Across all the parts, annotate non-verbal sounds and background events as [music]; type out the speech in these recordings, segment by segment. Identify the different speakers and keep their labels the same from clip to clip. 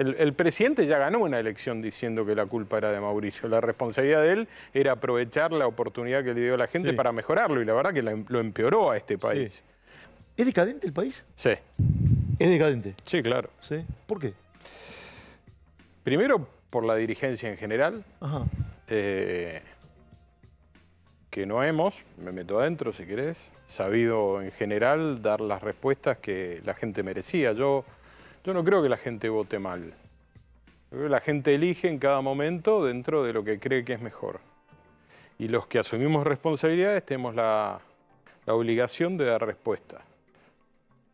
Speaker 1: el, el presidente ya ganó una elección diciendo que la culpa era de Mauricio. La responsabilidad de él era aprovechar la oportunidad que le dio la gente
Speaker 2: Sí.
Speaker 1: para mejorarlo y la verdad que la- lo empeoró a este país.
Speaker 2: ¿Es decadente el país?
Speaker 1: Sí,
Speaker 2: Es decadente.
Speaker 1: sí, claro.
Speaker 2: ¿Sí? ¿Por qué?
Speaker 1: Primero por la dirigencia en general,
Speaker 2: Ajá.
Speaker 1: eh, que no hemos, me meto adentro si querés, sabido en general dar las respuestas que la gente merecía. Yo, yo no creo que la gente vote mal. La gente elige en cada momento dentro de lo que cree que es mejor. Y los que asumimos responsabilidades tenemos la, la obligación de dar respuesta.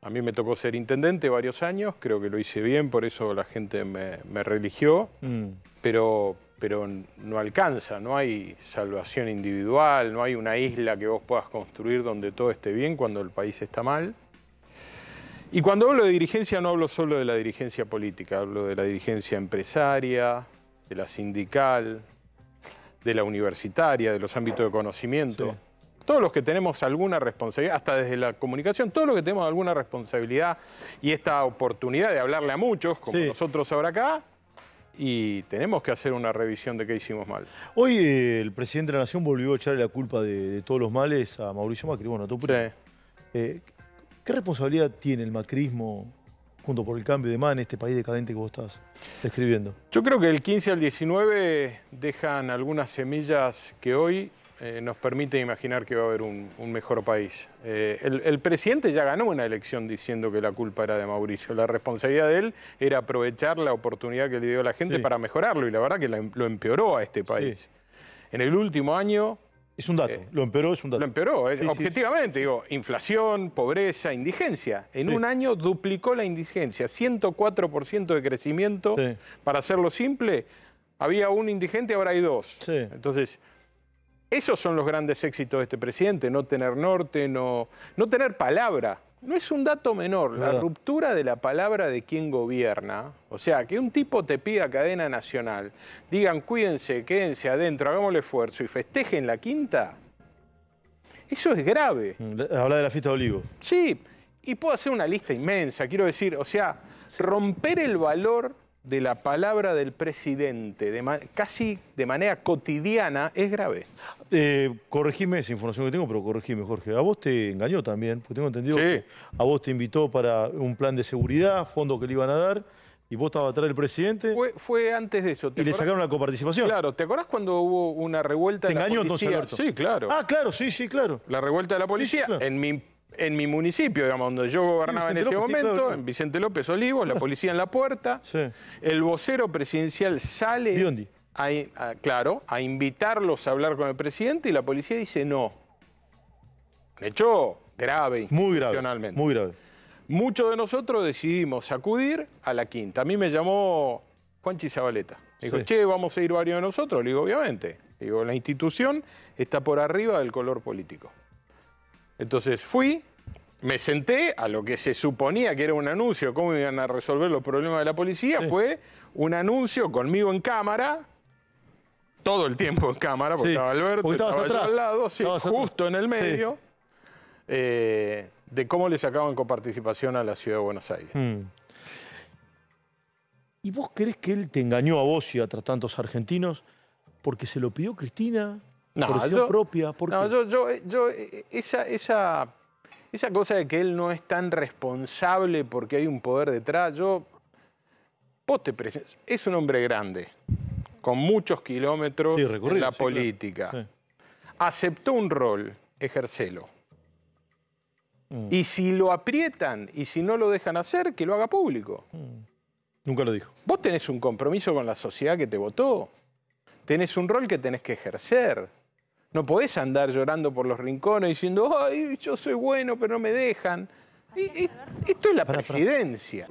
Speaker 1: A mí me tocó ser intendente varios años, creo que lo hice bien, por eso la gente me, me religió
Speaker 2: Mm.
Speaker 1: pero, pero no alcanza, no hay salvación individual, no hay una isla que vos puedas construir donde todo esté bien cuando el país está mal. Y cuando hablo de dirigencia no hablo solo de la dirigencia política, hablo de la dirigencia empresaria, de la sindical, de la universitaria, de los ámbitos de conocimiento.
Speaker 2: Sí.
Speaker 1: Todos los que tenemos alguna responsabilidad, hasta desde la comunicación, todos los que tenemos alguna responsabilidad y esta oportunidad de hablarle a muchos, como
Speaker 2: Sí.
Speaker 1: nosotros ahora acá, y tenemos que hacer una revisión de qué hicimos mal.
Speaker 2: Hoy eh, el presidente de la Nación volvió a echarle la culpa de, de todos los males a Mauricio Macri. Bueno, primo.
Speaker 1: Sí.
Speaker 2: Eh, ¿Qué responsabilidad tiene el macrismo junto por el cambio de MAN en este país decadente que vos estás describiendo?
Speaker 1: Yo creo que el 15 al 19 dejan algunas semillas que hoy eh, nos permiten imaginar que va a haber un, un mejor país. Eh, el, el presidente ya ganó una elección diciendo que la culpa era de Mauricio. La responsabilidad de él era aprovechar la oportunidad que le dio la gente
Speaker 2: Sí.
Speaker 1: para mejorarlo y la verdad que la- lo empeoró a este país. En el último año
Speaker 2: Es un dato.
Speaker 1: Eh,
Speaker 2: lo empeoró, es un dato.
Speaker 1: Lo empeoró, eh,
Speaker 2: sí,
Speaker 1: objetivamente, digo, inflación, pobreza, indigencia. En
Speaker 2: Sí.
Speaker 1: un año duplicó la indigencia, 104% de crecimiento. Para hacerlo simple, había un indigente, ahora hay dos. Entonces, esos son los grandes éxitos de este presidente, no tener norte, no, no tener palabra. No es un dato menor, la
Speaker 2: Verdad.
Speaker 1: ruptura de la palabra de quien gobierna. O sea, que un tipo te pida cadena nacional, digan cuídense, quédense adentro, hagamos el esfuerzo y festejen la quinta. Eso es grave.
Speaker 2: Mm, Habla de la fiesta de Olivo.
Speaker 1: Sí, y puedo hacer una lista inmensa, quiero decir, o sea, romper el valor de la palabra del presidente de casi de manera cotidiana es grave.
Speaker 2: Eh, corregime esa información que tengo, pero corregime, Jorge. A vos te engañó también, porque tengo entendido
Speaker 1: Sí.
Speaker 2: que a vos te invitó para un plan de seguridad, fondo que le iban a dar, y vos estabas atrás del presidente
Speaker 1: Fue, fue antes de eso. ¿te
Speaker 2: y le sacaron la coparticipación.
Speaker 1: Claro, ¿te acordás cuando hubo una revuelta
Speaker 2: ¿Te
Speaker 1: de la
Speaker 2: engañó entonces,
Speaker 1: policía?
Speaker 2: Alberto?
Speaker 1: Sí, claro.
Speaker 2: Ah, claro, sí, sí, claro.
Speaker 1: La revuelta de la policía
Speaker 2: claro.
Speaker 1: en mi en mi municipio, digamos, donde yo gobernaba en ese
Speaker 2: López,
Speaker 1: momento,
Speaker 2: claro, claro.
Speaker 1: en Vicente López Olivos, la [laughs] policía en la puerta.
Speaker 2: Sí.
Speaker 1: El vocero presidencial sale a, a- claro, a invitarlos a hablar con el presidente y la policía dice no. Un hecho grave
Speaker 2: Muy grave. Muy grave.
Speaker 1: Muchos de nosotros decidimos acudir a la quinta. A mí me llamó Juanchi Zabaleta. Me dijo,
Speaker 2: Sí.
Speaker 1: che, vamos a ir varios de nosotros. Le digo, obviamente. Le digo, la institución está por arriba del color político. Entonces fui, me senté a lo que se suponía que era un anuncio, cómo iban a resolver los problemas de la policía.
Speaker 2: Sí.
Speaker 1: Fue un anuncio conmigo en cámara, todo el tiempo en cámara, porque
Speaker 2: Sí,
Speaker 1: estaba Alberto,
Speaker 2: porque
Speaker 1: estaba
Speaker 2: atrás.
Speaker 1: al lado, sí,
Speaker 2: Estabas atrás.
Speaker 1: justo en el medio, eh, de cómo le sacaban coparticipación a la ciudad de Buenos Aires.
Speaker 2: Mm. ¿Y vos crees que él te engañó a vos y a tantos argentinos porque se lo pidió Cristina?
Speaker 1: No, yo-
Speaker 2: propia. ¿Por
Speaker 1: No,
Speaker 2: qué?
Speaker 1: yo, yo, yo, esa, esa, esa cosa de que él no es tan responsable porque hay un poder detrás, yo, vos te presen- es un hombre grande, con muchos kilómetros
Speaker 2: Sí,
Speaker 1: en la
Speaker 2: sí, claro.
Speaker 1: política.
Speaker 2: Sí.
Speaker 1: Aceptó un rol, ejercelo.
Speaker 2: Mm.
Speaker 1: Y si lo aprietan y si no lo dejan hacer, que lo haga público.
Speaker 2: Nunca lo dijo.
Speaker 1: Vos tenés un compromiso con la sociedad que te votó. Tenés un rol que tenés que ejercer. No podés andar llorando por los rincones diciendo, ay, yo soy bueno, pero no me dejan. Y- y- esto es la presidencia.